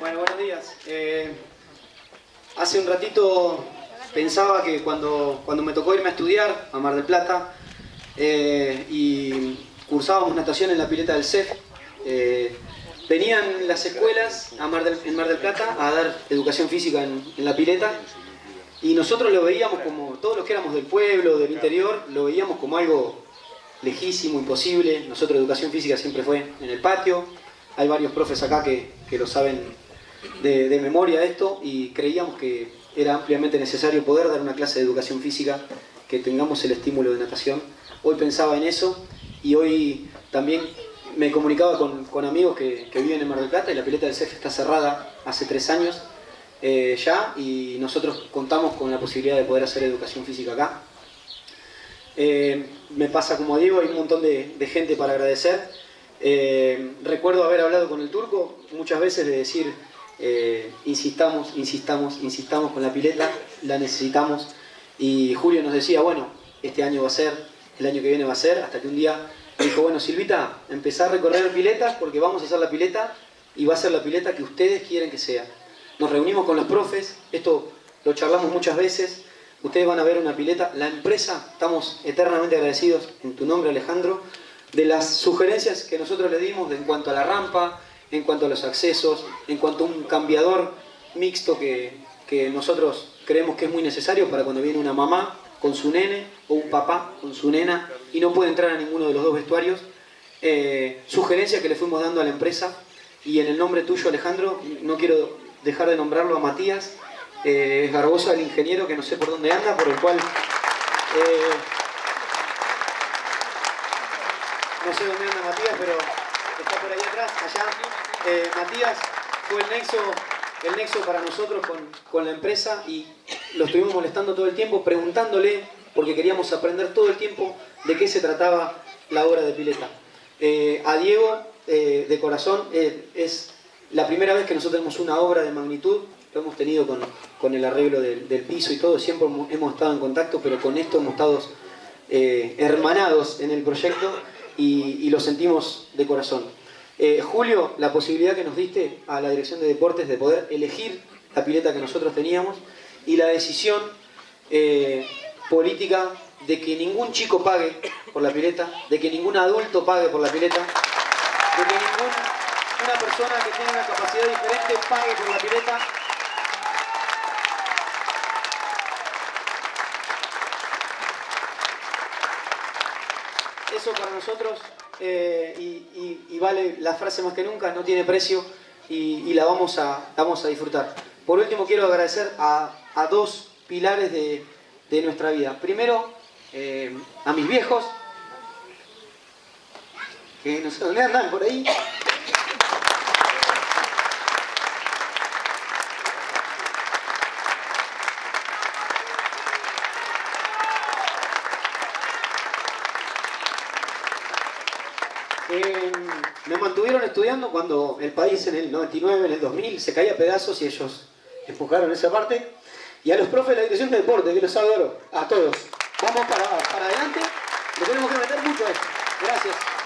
Bueno, buenos días. Eh, hace un ratito pensaba que cuando, cuando me tocó irme a estudiar a Mar del Plata eh, y cursábamos natación en la pileta del CEF, eh, venían las escuelas en Mar del Plata a dar educación física en, en la pileta y nosotros lo veíamos como, todos los que éramos del pueblo, del interior, lo veíamos como algo lejísimo, imposible. Nosotros educación física siempre fue en el patio. Hay varios profes acá que, que lo saben de, memoria esto y creíamos que era ampliamente necesario poder dar una clase de educación física, que tengamos el estímulo de natación. Hoy pensaba en eso y hoy también me comunicaba con, con amigos que, que, viven en Mar del Plata y la pileta del CEF está cerrada hace tres años eh, ya y nosotros contamos con la posibilidad de poder hacer educación física acá. Eh, me pasa como Diego, hay un montón de, de gente para agradecer. Eh, recuerdo haber hablado con el turco muchas veces de decir, eh, insistamos, insistamos, insistamos con la pileta, la necesitamos. Y Julio nos decía, bueno, este año va a ser, el año que viene va a ser, hasta que un día dijo, bueno, Silvita, empezá a recorrer piletas porque vamos a hacer la pileta y va a ser la pileta que ustedes quieren que sea. Nos reunimos con los profes, esto lo charlamos muchas veces, ustedes van a ver una pileta, la empresa, estamos eternamente agradecidos en tu nombre Alejandro, de las sugerencias que nosotros le dimos en cuanto a la rampa, en cuanto a los accesos, en cuanto a un cambiador mixto que, que nosotros creemos que es muy necesario para cuando viene una mamá con su nene o un papá con su nena y no puede entrar a ninguno de los dos vestuarios. Eh, sugerencias que le fuimos dando a la empresa y en el nombre tuyo Alejandro, no quiero dejar de nombrarlo a Matías, eh, Garbosa, el ingeniero que no sé por dónde anda, por el cual eh, no sé dónde anda Matías, pero está por ahí atrás, allá. Eh, Matías fue el nexo, el nexo para nosotros con, con, la empresa y lo estuvimos molestando todo el tiempo, preguntándole, porque queríamos aprender todo el tiempo de qué se trataba la obra de pileta. Eh, a Diego, eh, de corazón, es la primera vez que nosotros tenemos una obra de magnitud, lo hemos tenido con, con el arreglo del, del, piso y todo, siempre hemos estado en contacto, pero con esto hemos estado hermanados en el proyecto y, lo sentimos de corazón. Eh, Julio, la posibilidad que nos diste a la Dirección de Deportes de poder elegir la pileta que nosotros teníamos y la decisión eh, política de que ningún chico pague por la pileta, de que ningún adulto pague por la pileta, de que ninguna persona que tenga una capacidad diferente pague por la pileta. Eso para nosotros eh, y, vale la frase más que nunca, no tiene precio y, la, vamos a, vamos a disfrutar. Por último, quiero agradecer a, a dos pilares de, de, nuestra vida. Primero, eh, a mis viejos, que no sé dónde andan por ahí. Eh, me mantuvieron estudiando cuando el país en el 99, en el 2000, se caía a pedazos y ellos empujaron esa parte. Y a los profes de la Dirección de Deporte, que los adoro, a todos. Vamos para, para adelante, le tenemos que meter mucho a esto. Gracias.